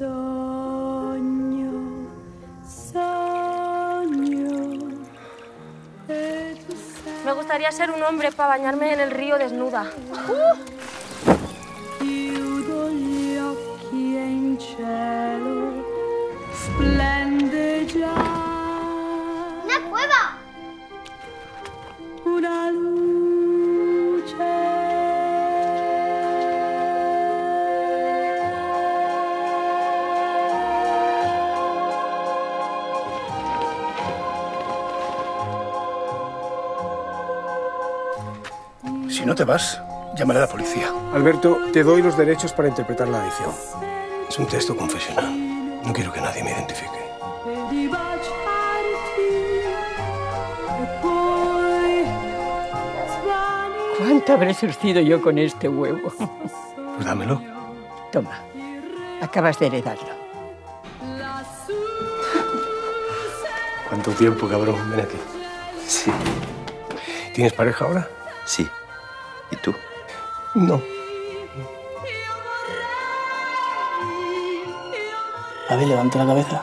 Me gustaría ser un hombre para bañarme en el río desnuda. Chiudo gli Si no te vas, llamaré a la policía. Alberto, te doy los derechos para interpretar la adicción. Es un texto confesional. No quiero que nadie me identifique. ¿Cuánto habré surcido yo con este huevo? Pues dámelo. Toma, acabas de heredarlo. ¿Cuánto tiempo, cabrón? Ven aquí. Sí, ¿Tienes pareja ahora? sí. ¿Y tú? No. A ver, levanta la cabeza.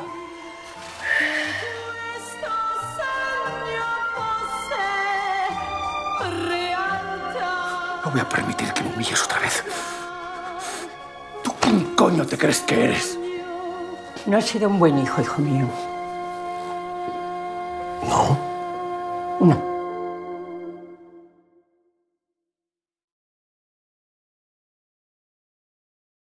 No voy a permitir que me humilles otra vez. ¿Tú quién coño te crees que eres? No has sido un buen hijo, hijo mío. No.